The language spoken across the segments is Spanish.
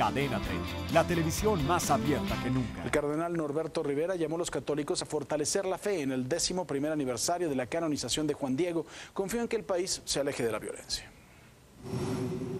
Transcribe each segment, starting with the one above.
Cadena 30, la televisión más abierta que nunca. El cardenal Norberto Rivera llamó a los católicos a fortalecer la fe en el décimo primer aniversario de la canonización de Juan Diego. Confió en que el país se aleje de la violencia.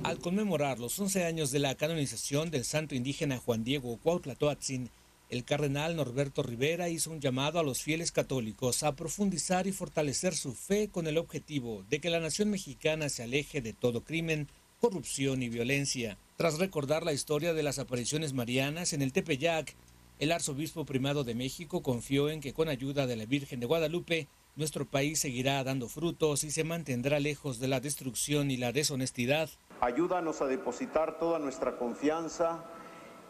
Al conmemorar los 11 años de la canonización del santo indígena Juan Diego Cuautlatoatzin, el cardenal Norberto Rivera hizo un llamado a los fieles católicos a profundizar y fortalecer su fe con el objetivo de que la nación mexicana se aleje de todo crimen, corrupción y violencia. Tras recordar la historia de las apariciones marianas en el Tepeyac, el arzobispo primado de México confió en que con ayuda de la Virgen de Guadalupe, nuestro país seguirá dando frutos y se mantendrá lejos de la destrucción y la deshonestidad. Ayúdanos a depositar toda nuestra confianza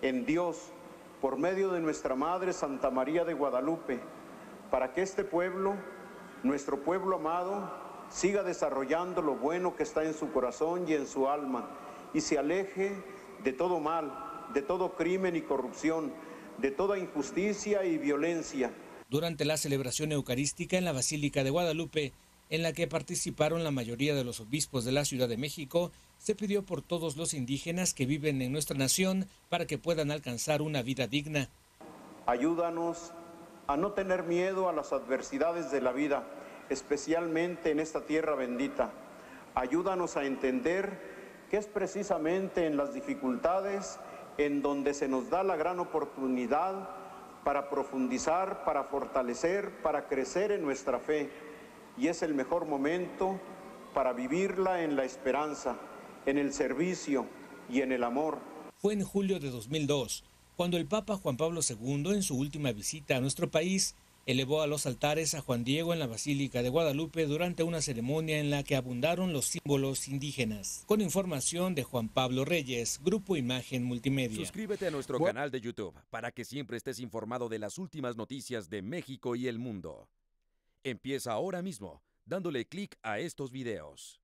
en Dios por medio de nuestra Madre Santa María de Guadalupe, para que este pueblo, nuestro pueblo amado, siga desarrollando lo bueno que está en su corazón y en su alma, y se aleje de todo mal, de todo crimen y corrupción, de toda injusticia y violencia. Durante la celebración eucarística en la Basílica de Guadalupe, en la que participaron la mayoría de los obispos de la Ciudad de México, se pidió por todos los indígenas que viven en nuestra nación para que puedan alcanzar una vida digna. Ayúdanos a no tener miedo a las adversidades de la vida, especialmente en esta tierra bendita. Ayúdanos a entender que es precisamente en las dificultades en donde se nos da la gran oportunidad para profundizar, para fortalecer, para crecer en nuestra fe. Y es el mejor momento para vivirla en la esperanza en el servicio y en el amor. Fue en julio de 2002 cuando el Papa Juan Pablo II, en su última visita a nuestro país, elevó a los altares a Juan Diego en la Basílica de Guadalupe durante una ceremonia en la que abundaron los símbolos indígenas. Con información de Juan Pablo Reyes, Grupo Imagen Multimedia. Suscríbete a nuestro canal de YouTube para que siempre estés informado de las últimas noticias de México y el mundo. Empieza ahora mismo dándole clic a estos videos.